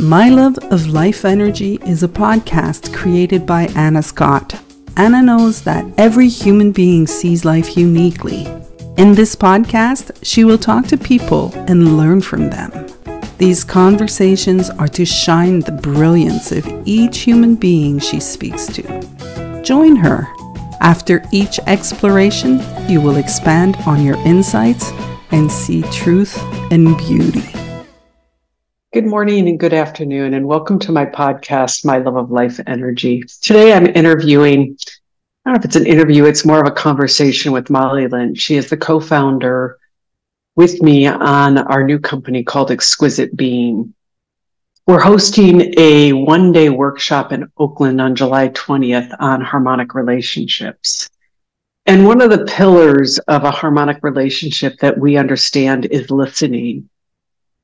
My Love of Life Energy is a podcast created by Anna Scott. Anna knows that every human being sees life uniquely. In this podcast, she will talk to people and learn from them. These conversations are to shine the brilliance of each human being she speaks to. Join her. After each exploration, you will expand on your insights and see truth and beauty. Good morning and good afternoon, and welcome to my podcast, My Love of Life Energy. Today I'm interviewing, I don't know if it's an interview, it's more of a conversation with Molly Lynch. She is the co founder with me on our new company called Exquisite Being. We're hosting a one day workshop in Oakland on July 20th on harmonic relationships. And one of the pillars of a harmonic relationship that we understand is listening.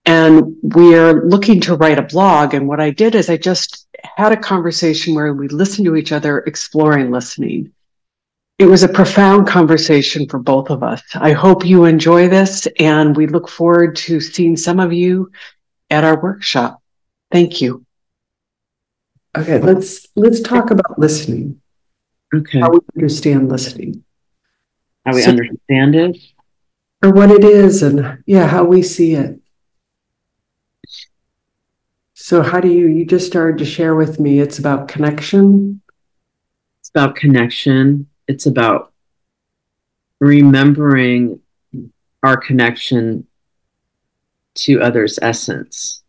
And we're looking to write a blog. And what I did is I just had a conversation where we listened to each other, exploring listening. It was a profound conversation for both of us. I hope you enjoy this, and we look forward to seeing some of you at our workshop. Thank you. Okay, let's let's talk about listening. Okay. How we understand listening. How we so, understand it. Or what it is and yeah, how we see it. So how do you you just started to share with me it's about connection? It's about connection it's about remembering our connection to others' essence.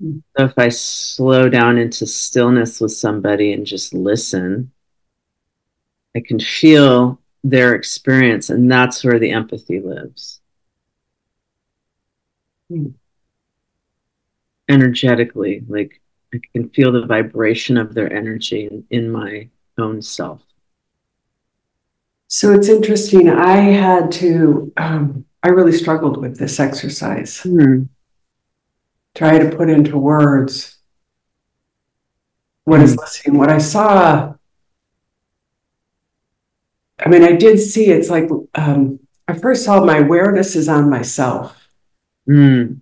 So if I slow down into stillness with somebody and just listen, I can feel their experience, and that's where the empathy lives. Hmm. Energetically, like I can feel the vibration of their energy in, in my own self. So it's interesting. I had to, um, I really struggled with this exercise. Hmm. Try to put into words what is hmm. listening. What I saw, I mean, I did see it's like, um, I first saw my awareness is on myself. Mm.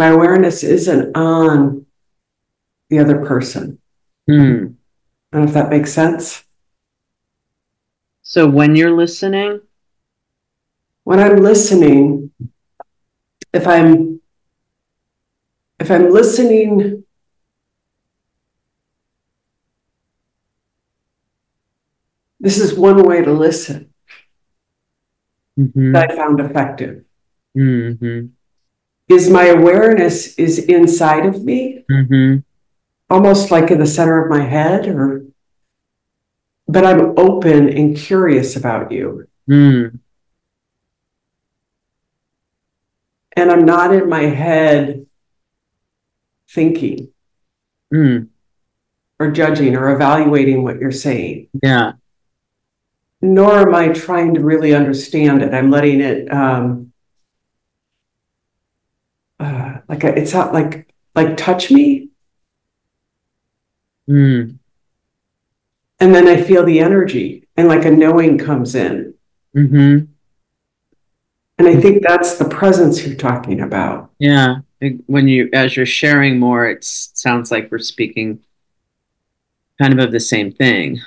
My awareness isn't on the other person. Mm. I don't know if that makes sense. So when you're listening? When I'm listening, if I'm if I'm listening this is one way to listen mm-hmm. that I found effective. Mm-hmm. Is my awareness is inside of me. Mm-hmm almost like in the center of my head or but I'm open and curious about you. Mm. And I'm not in my head thinking mm. or judging or evaluating what you're saying. Yeah. Nor am I trying to really understand it. I'm letting it um uh, like it's not like like touch me Mm. And then I feel the energy and like a knowing comes in. Mm-hmm. And I think that's the presence you're talking about. Yeah. When you, as you're sharing more, it sounds like we're speaking kind of of the same thing.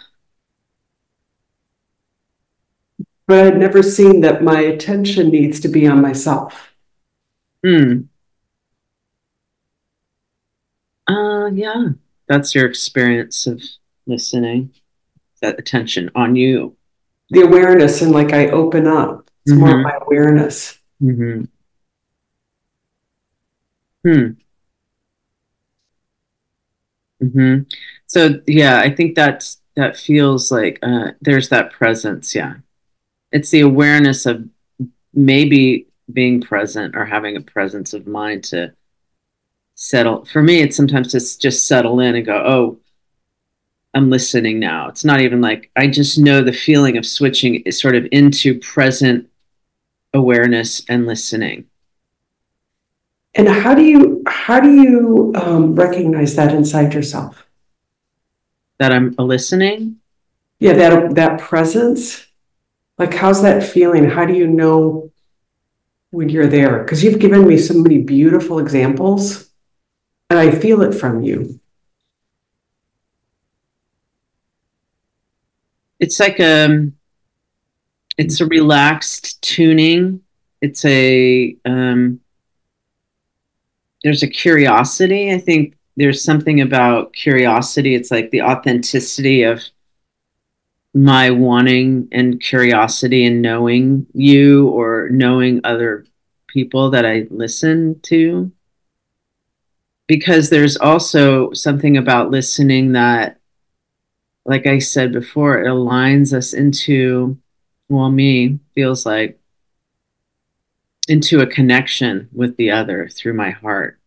But I'd never seen that my attention needs to be on myself. Hmm. Uh, yeah. That's your experience of listening that attention on you. The awareness and like i open up. It's mm-hmm. more my awareness. Mm-hmm. hmm. Hmm so yeah i think that's that feels like uh, there's that presence yeah. It's the awareness of maybe being present or having a presence of mind to settle for me it's sometimes just just settle in and go oh i'm listening now. It's not even like i just know the feeling of switching is sort of into present awareness and listening. And how do you how do you um, recognize that inside yourself? That i'm a listening? Yeah that that presence? Like how's that feeling? How do you know when you're there? Because you've given me so many beautiful examples and I feel it from you. It's like a um, it's a relaxed tuning. It's a um, there's a curiosity. I think there's something about curiosity. It's like the authenticity of my wanting and curiosity and knowing you or knowing other people that I listen to. Because there's also something about listening that, like I said before, it aligns us into, well, me feels like into a connection with the other through my heart.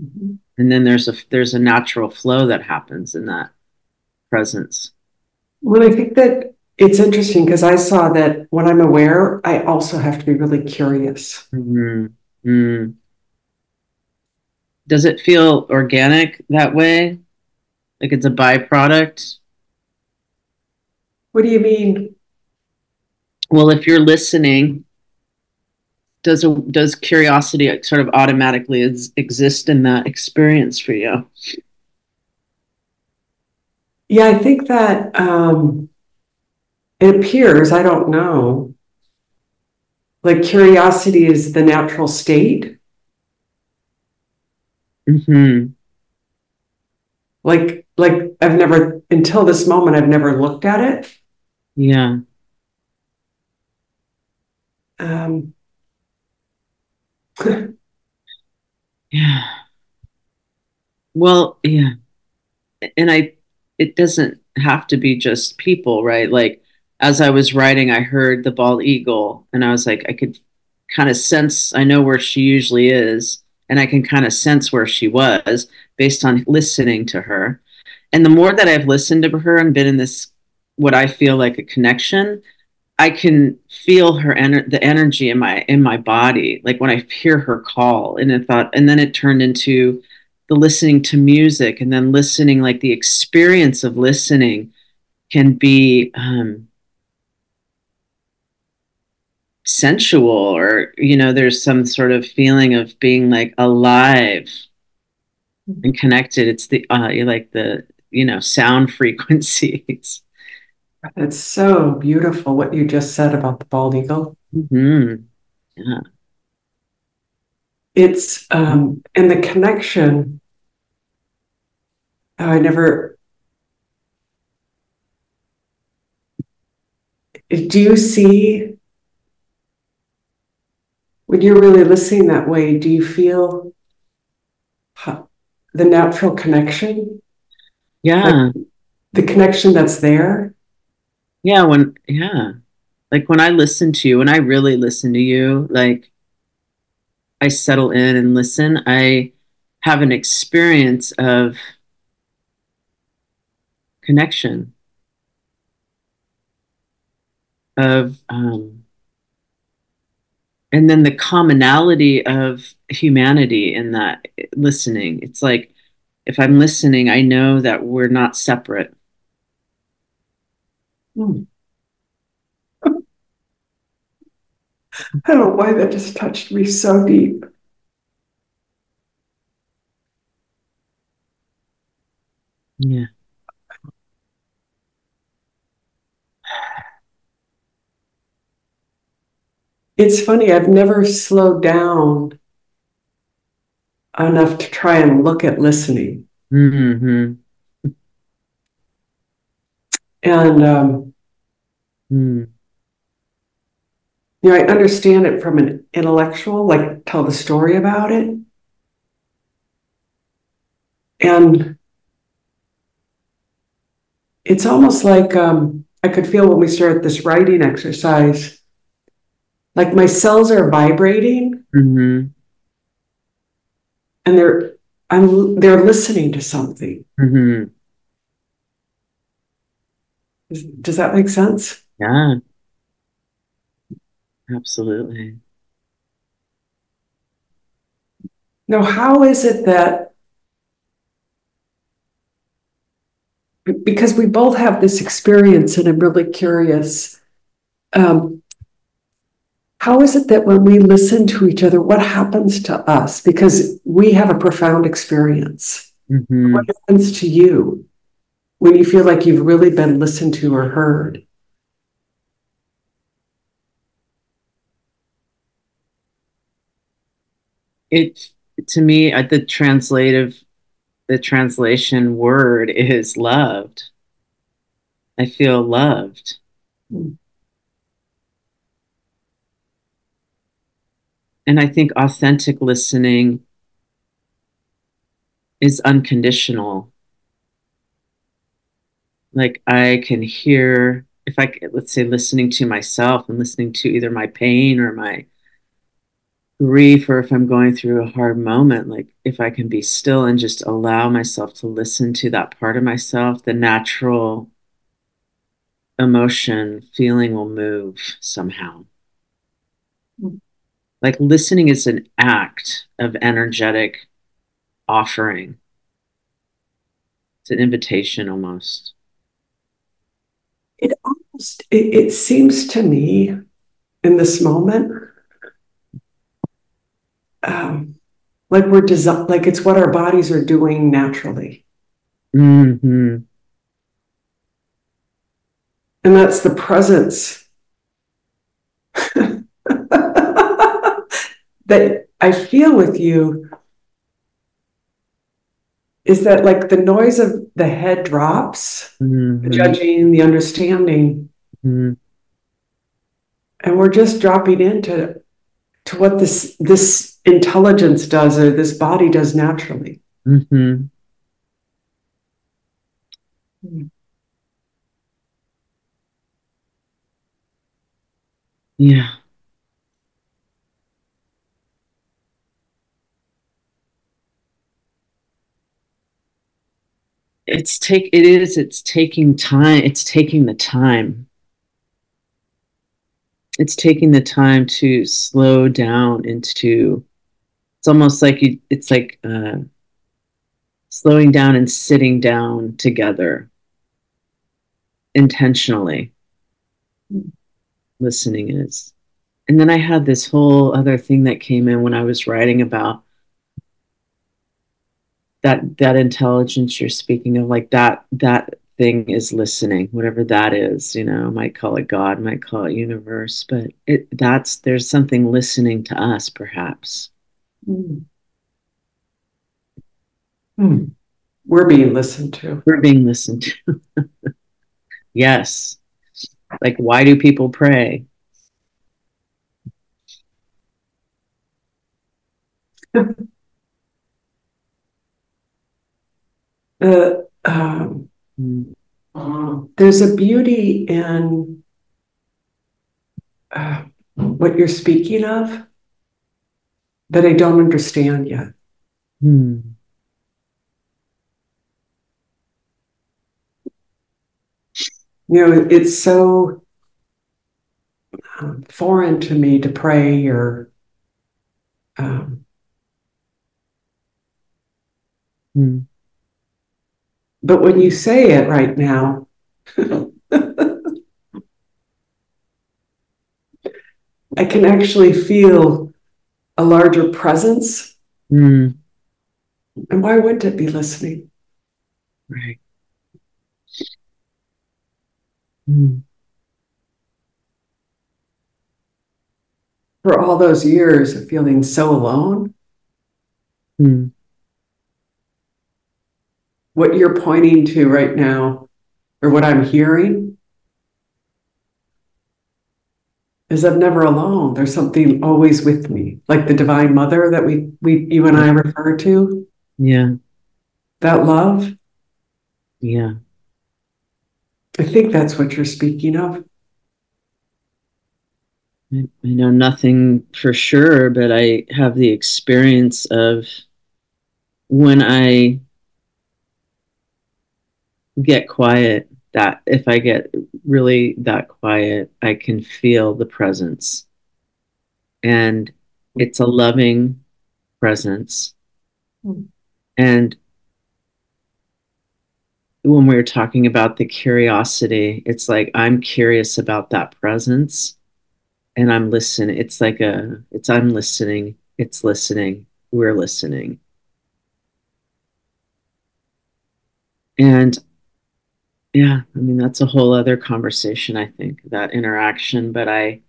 Mm-hmm. And then there's a there's a natural flow that happens in that presence. Well, I think that it's interesting because I saw that when I'm aware, I also have to be really curious. Mm-hmm. Mm. Does it feel organic that way? Like it's a byproduct? What do you mean? Well, if you're listening, does a, does curiosity sort of automatically exist in that experience for you? Yeah, I think that um, it appears, I don't know, like curiosity is the natural state. Mm-hmm. Like, like I've never, until this moment, I've never looked at it. Yeah. Um, yeah. Well, yeah. And I it doesn't have to be just people, right? Like as I was writing, I heard the bald eagle and I was like, I could kind of sense, I know where she usually is, and I can kind of sense where she was based on listening to her. And the more that I've listened to her and been in this, what I feel like a connection, I can feel her ener- the energy in my in my body, like when I hear her call. And it thought, and then it turned into the listening to music and then listening like the experience of listening can be um, sensual or you know there's some sort of feeling of being like alive and connected. It's the uh, like the you know sound frequencies. It's so beautiful what you just said about the bald eagle. Mm-hmm. yeah. It's um and the connection oh, i never do you see when you're really listening that way do you feel the natural connection? Yeah. Like the connection that's there? Yeah when yeah. Like when i listen to you when i really listen to you like I settle in and listen, I have an experience of connection, of, um, and then the commonality of humanity in that listening. It's like if I'm listening, I know that we're not separate. Hmm. I don't know why that just touched me so deep. Yeah. It's funny, I've never slowed down enough to try and look at listening. Mm-hmm. And um, mm you know, I understand it from an intellectual, like tell the story about it. And it's almost like um, I could feel when we started this writing exercise, like my cells are vibrating, mm-hmm. and they're I'm they're listening to something. Mm-hmm. Does that make sense? Yeah. Absolutely. Now, how is it that because we both have this experience, and I'm really curious. Um, how is it that when we listen to each other, what happens to us? Because we have a profound experience. Mm-hmm. What happens to you when you feel like you've really been listened to or heard? It to me, uh, the translative, the translation word is loved. I feel loved. Mm. And I think authentic listening is unconditional. Like I can hear, if I, let's say, listening to myself and listening to either my pain or my grief, or if I'm going through a hard moment, like if I can be still and just allow myself to listen to that part of myself, the natural emotion, feeling will move somehow. Mm like listening is an act of energetic offering. It's an invitation almost. It almost it, it seems to me in this moment um, like we're desi- like it's what our bodies are doing naturally. Mm-hmm. and that's the presence that I feel with you is that like the noise of the head drops, mm-hmm. the judging, the understanding, mm-hmm. and we're just dropping into to what this this intelligence does or this body does naturally. Mm-hmm. Yeah. It's take it is it's taking time it's taking the time. It's taking the time to slow down into it's almost like you it's like uh, slowing down and sitting down together intentionally. Listening is and then i had this whole other thing that came in when i was writing about that that intelligence you're speaking of like that that thing is listening whatever that is you know might call it god might call it universe but it that's there's something listening to us perhaps. Mm. Mm. we're being listened to. We're being listened to. Yes. Like why do people pray um, there's a beauty in uh, what you're speaking of that I don't understand yet. Mm. You know, it's so um, foreign to me to pray or um, mm. But when you say it right now, I can actually feel a larger presence. Mm. And why wouldn't it be listening? Right. Mm. For all those years of feeling so alone, mm what you're pointing to right now, or what I'm hearing, is I'm never alone. There's something always with me, like the Divine Mother that we, we you and I refer to. Yeah. That love. Yeah. I think that's what you're speaking of. I, I know nothing for sure, but I have the experience of when I get quiet that if I get really that quiet, I can feel the presence. And it's a loving presence. Mm. And when we were talking about the curiosity, it's like I'm curious about that presence. and I'm listening. It's like a, it's I'm listening, it's listening, we're listening. And yeah, I mean, that's a whole other conversation, I think, that interaction. But I,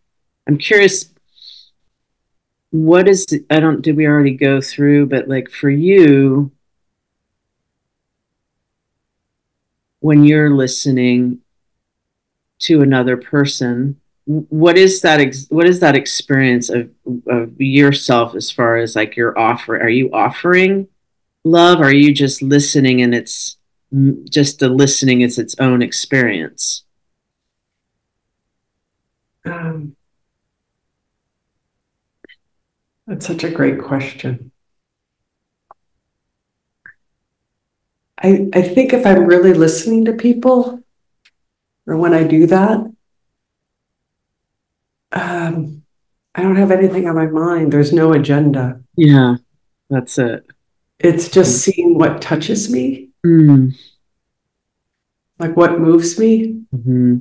I'm curious, what is, I don't, did we already go through, but like for you, when you're listening to another person, what is that ex- what is that experience of, of yourself as far as like your offer are you offering love are you just listening and it's just the listening is its own experience um, that's such a great question I, I think if i'm really listening to people or when i do that um, I don't have anything on my mind. There's no agenda. Yeah, that's it. It's just seeing what touches me, mm. like what moves me. Mm-hmm.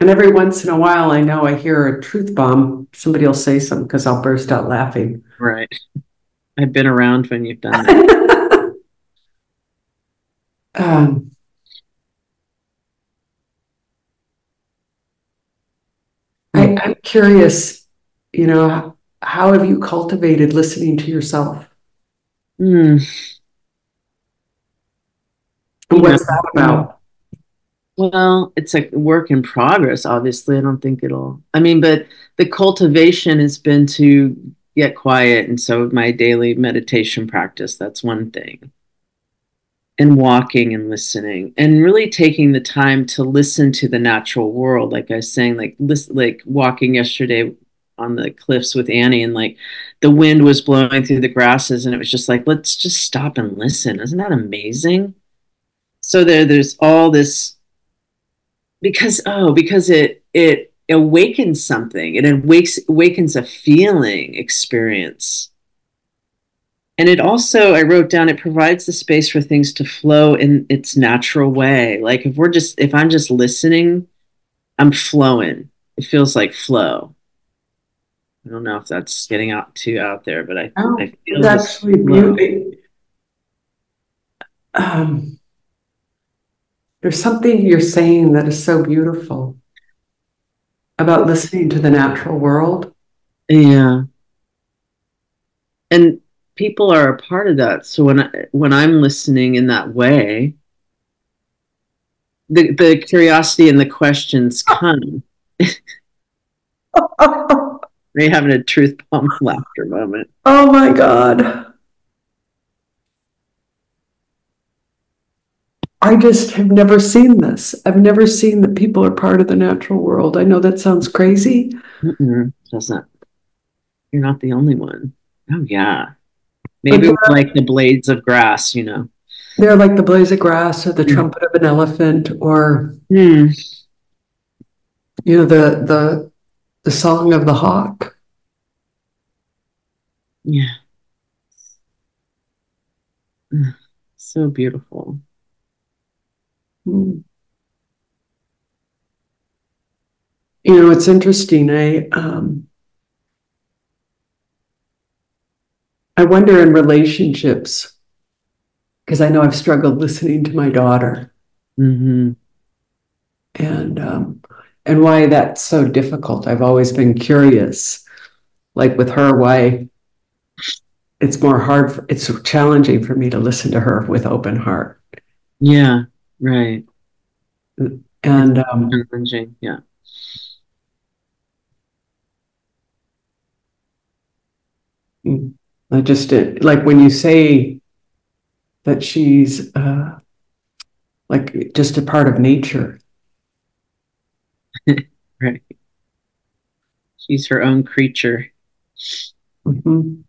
And every once in a while, I know I hear a truth bomb. Somebody will say something because I'll burst out laughing. Right. I've been around when you've done that. um, I, I'm curious, you know, how have you cultivated listening to yourself? Mm. What's that about? Well, it's a work in progress, obviously. I don't think it'll, I mean, but the cultivation has been to get quiet. And so my daily meditation practice, that's one thing and walking and listening and really taking the time to listen to the natural world like i was saying like listen, like walking yesterday on the cliffs with annie and like the wind was blowing through the grasses and it was just like let's just stop and listen. Isn't that amazing? So there there's all this because oh because it it awakens something. It awakes awakens a feeling experience. And it also i wrote down it provides the space for things to flow in its natural way. Like if we're just if i'm just listening i'm flowing. It feels like flow i don't know if that's getting out too out there but i, oh, I feel that's really um, there's something you're saying that is so beautiful about listening to the natural world yeah and people are a part of that. So when I, when I'm listening in that way, the the curiosity and the questions come. Are you having a truth bomb laughter moment? Oh my god. I just have never seen this. I've never seen that people are part of the natural world. I know that sounds crazy. Mm-mm, doesn't. You're not the only one. Oh yeah. Maybe like the blades of grass, you know. They're like the blades of grass or the mm. trumpet of an elephant or mm. you know the the the song of the hawk. Yeah. So beautiful. Mm. You know, it's interesting. I um I wonder in relationships, because I know I've struggled listening to my daughter. Mm-hmm. And um, and why that's so difficult. I've always been curious, like with her, why it's more hard. For, it's challenging for me to listen to her with open heart. Yeah, right. And um, challenging, yeah. I just like when you say that she's uh, like just a part of nature. Right. She's her own creature. Mm-hmm.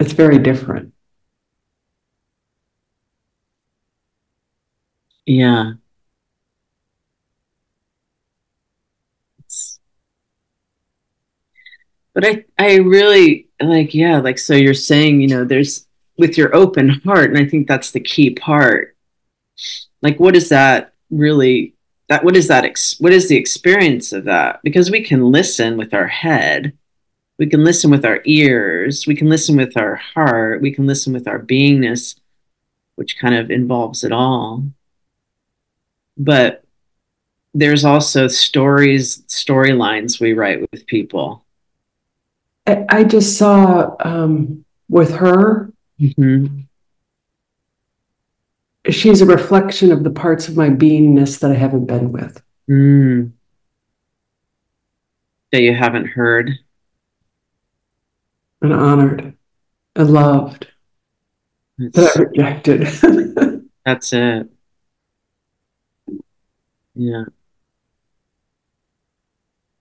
It's very different. Yeah. but I, I really like, yeah, like, so you're saying, you know, there's with your open heart. And I think that's the key part. Like, what does that really that what is that ex- what is the experience of that? Because we can listen with our head. We can listen with our ears. We can listen with our heart. We can listen with our beingness which kind of involves it all. But there's also stories storylines we write with people. I, I just saw um, with her mm-hmm. She's a reflection of the parts of my beingness that I haven't been with. Mm. That you haven't heard. And honored and loved. It's, that I rejected. that's it. Yeah.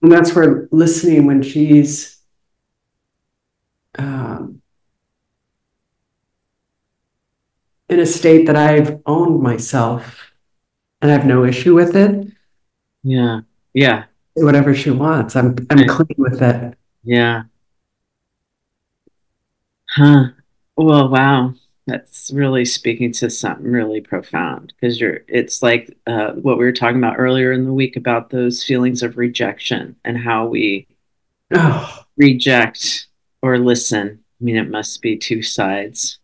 And that's where listening when she's um, in a state that I've owned myself and I have no issue with it. Yeah. Yeah. Whatever she wants. I'm I'm clean with it. Yeah. Huh. Well, wow. That's really speaking to something really profound because you're it's like uh, what we were talking about earlier in the week about those feelings of rejection and how we oh. reject or listen. I mean, it must be two sides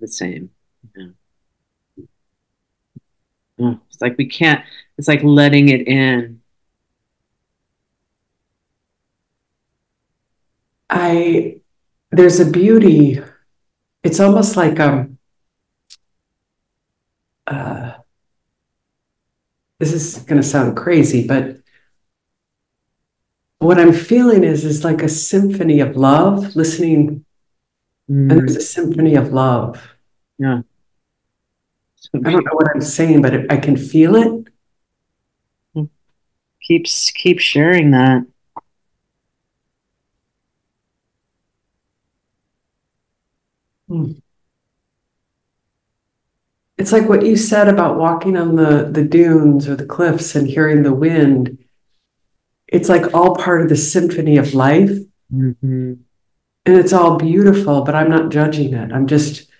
the same. Yeah. Oh, it's like we can't, it's like letting it in. I, there's a beauty. It's almost like um, uh, this is going to sound crazy, but what I'm feeling is is like a symphony of love, listening Mm. And there's a symphony of love. Yeah. I don't know what I'm saying, but it, I can feel it. Keeps keep sharing that. Hmm. It's like what you said about walking on the, the dunes or the cliffs and hearing the wind. It's like all part of the symphony of life. Mm-hmm and it's all beautiful, but I'm not judging it. I'm just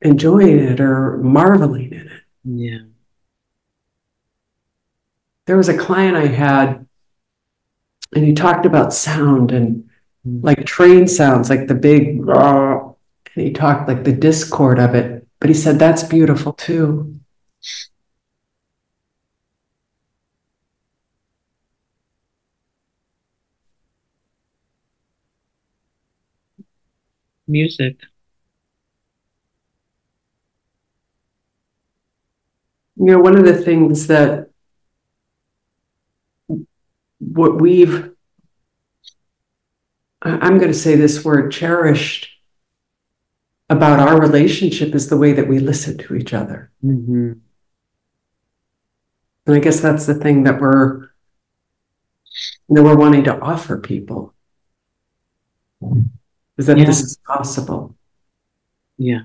enjoying it or marveling in it. Yeah. There was a client I had, and he talked about sound and mm. like train sounds, like the big, and he talked like the discord of it. But he said that's beautiful too. Music. You know, one of the things that what we've, I'm going to say this word, cherished about our relationship is the way that we listen to each other. Mm-hmm. And I guess that's the thing that we're, that we're wanting to offer people is that yeah. this is possible. Yeah.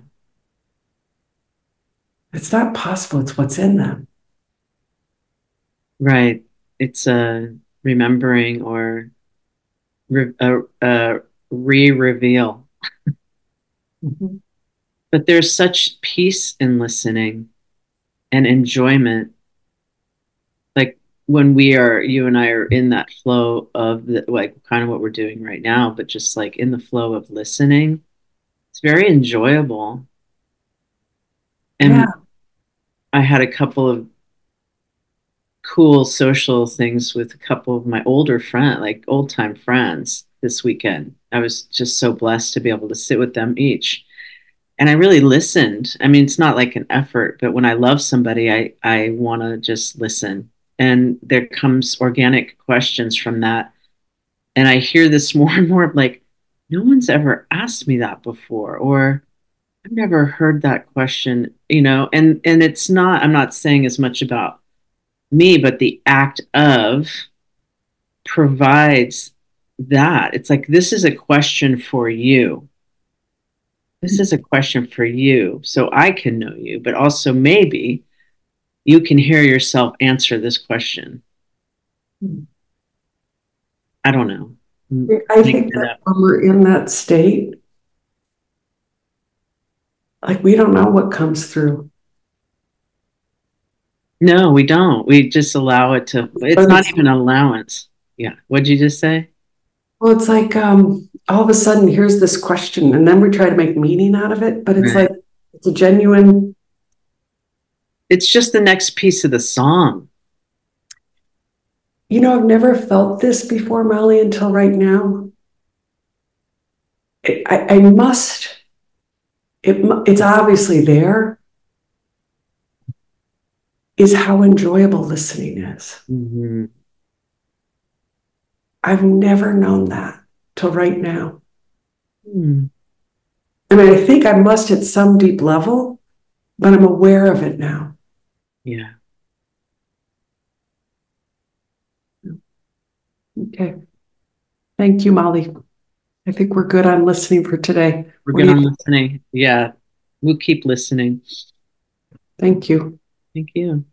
It's not possible, it's what's in them. Right. It's a remembering or re- a, a re reveal. mm-hmm. But there's such peace in listening and enjoyment when we are you and I are in that flow of the, like kind of what we're doing right now, but just like in the flow of listening, it's very enjoyable. And yeah. I had a couple of cool social things with a couple of my older friend, like old time friends this weekend. I was just so blessed to be able to sit with them each. And I really listened. I mean, it's not like an effort, but when I love somebody, I I want to just listen and there comes organic questions from that. And i hear this more and more like no one's ever asked me that before or i've never heard that question you know? And and it's not i'm not saying as much about me but the act of provides that. It's like this is a question for you. This is a question for you so i can know you but also maybe you can hear yourself answer this question. I don't know. I think that when we're in that state, like we don't know what comes through. No, we don't. We just allow it to. It's not even allowance. Yeah. What'd you just say? Well, it's like um, all of a sudden, here's this question, and then we try to make meaning out of it, but it's right. like it's a genuine. It's just the next piece of the song. You know, I've never felt this before, Molly, until right now. I, I must. It, it's obviously there. Is how enjoyable listening is. Mm-hmm. I've never known that till right now. Mm. I mean, I think I must at some deep level, but I'm aware of it now. Yeah. Okay. Thank you, Molly. I think we're good on listening for today. We're good on listening. Yeah. We'll keep listening. Thank you. Thank you.